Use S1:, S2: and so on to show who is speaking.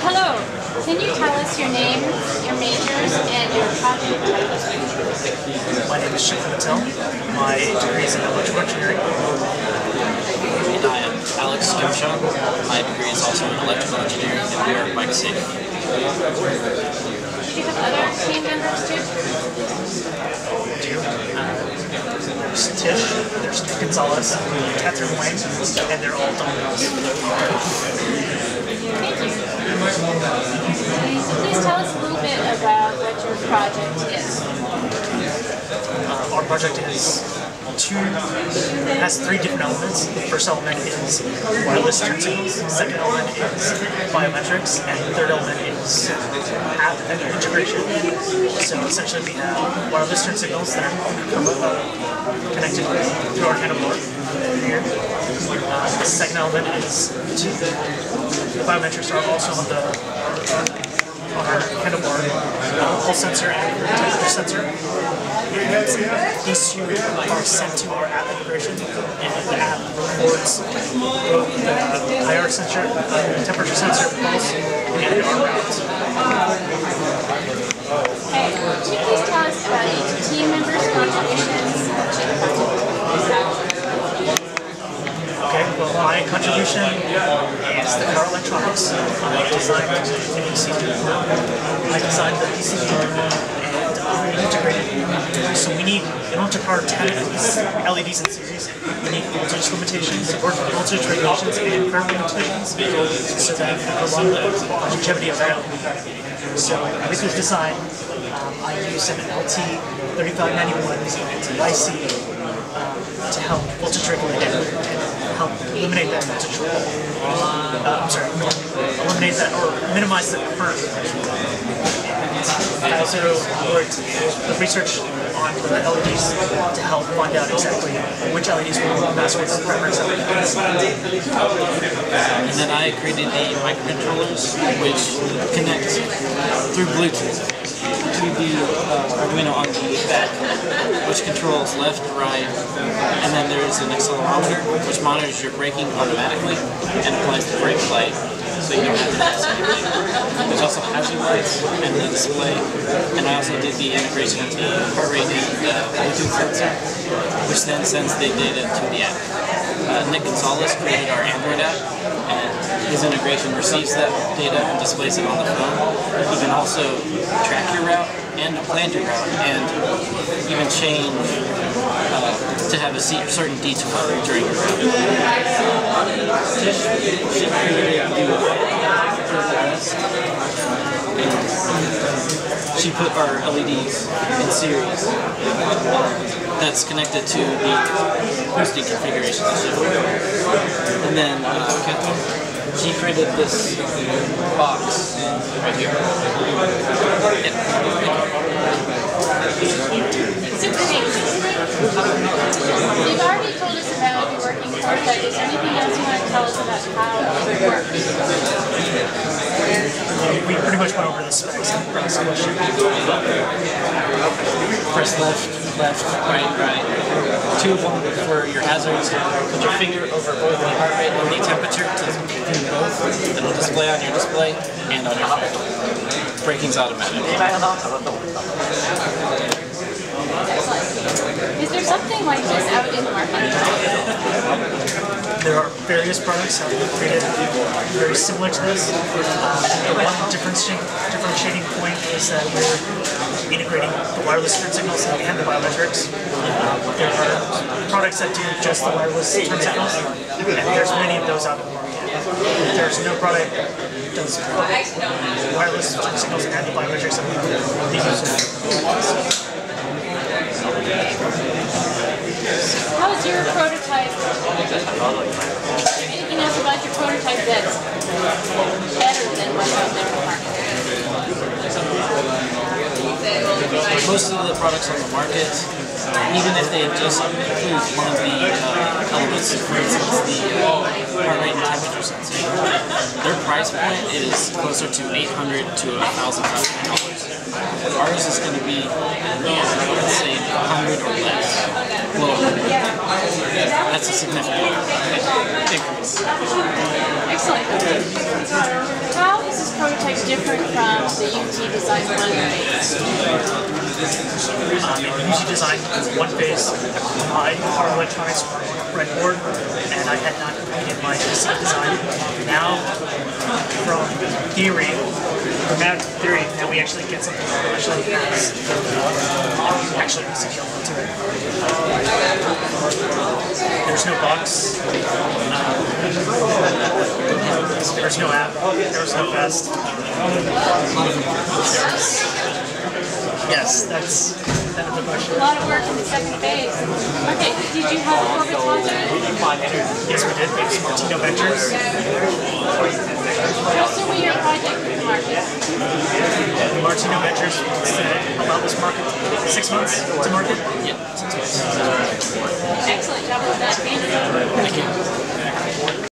S1: Hello. Can you tell us your name, your majors, and your project
S2: My name is Shiv Patel. My degree is in electrical engineering.
S3: And I am Alex Gimshaw. My degree is also in electrical engineering, and we are bike safe.
S1: Do you have other team members too?
S2: There's Tish, there's Gonzalez, Catherine Wayne, and they're all Dominoes.
S1: Thank. Please tell us a little bit about what your project is.
S2: Uh, our project is two, has three different elements. The first element is wireless turn signals, the second element is biometrics, and the third element is app integration. So essentially we have wireless turn signals that are connected through our handlebar here. Uh, the second element is to the, the biometrics are also on the our handlebar, uh, pulse sensor and temperature sensor. These two are sent to our app integration, and the app records the IR sensor, uh, temperature sensor, pulse, and our route.
S1: Okay. Can you please tell us about each team member's contributions to the project?
S2: Okay, my contribution is the power electronics. I designed the PCB. I designed the PCB and uh, integrated. So we need, in order to power 10 of these LEDs in series, we need voltage limitations, or voltage regulations, and current limitations, so that we can prolong the longevity of our. So with this design, um, I used an LT3591 IC um, to help voltage regulate it help eliminate that drop. Uh, I'm sorry, eliminate that or minimize the. And I also worked the research on the LEDs to help find out exactly which LEDs will best with the preference
S3: And then I created the microcontrollers, which connect through Bluetooth to the uh, Arduino on the back, which controls left, right, and then there's an accelerometer, which monitors your braking automatically and applies the brake light so you don't have to press anything. There's also hazard lights and the display, and I also did the integration of the heart rate and Bluetooth sensor, which then sends the data to the app. Uh, Nick Gonzalez created our Android app, and his integration receives that data and displays it on the phone. You can also track your route and plan your route, and even change uh, to have a certain detour during your route. Tish, and she put our LEDs in series that's connected to the boosting configuration system. And then uh, she created this box right here
S1: neat. You've already told us about your working project. Is there anything else you want to tell us about how it works?
S2: We pretty much went over the specs and the price question.
S3: Press left, left, right, right. Two of them for your hazards. Put your finger over both the heart rate and the temperature to do both. It'll display on your display and on your phone. Braking's automatic.
S1: Is there something like this out in the market?
S2: There are various products that we created very similar to this. Um, the one differentiating, differentiating point is that we're integrating the wireless turn signals and the biometrics. Um, there are products that do just the wireless turn signals, and there's many of those out in the market. There's no product that does wireless turn signals and the biometrics that we use.
S1: How's your prototype? Is there anything else about your prototype that's better than what's out there in the market?
S3: Most of the products on the market, even if they just include one of the uh, elements, for instance, the uh, heart rate and temperature sensing, their price point is closer to 800 to 1,000 dollars. Ours is going to be, that's a significant increase. Excellent. How is this prototype different from
S1: the UT design one phase?
S2: Um, UT design one phase, high, power electronics breadboard, and I had not completed my design. Now, from theory, from that theory, now we actually get something actually has actually secure to it. There's no box. Um, there's no app. There's no vest. Yes, that's that is the question.
S1: A lot of work in the second phase. Okay, did you have a corporate sponsor?
S2: Yes, we did. Martino Ventures.
S1: How soon will your project hit the market?
S2: Martino Ventures said allow this market six months to market.
S3: Yeah.
S1: Excellent job with that. Thank you.
S3: Thank you.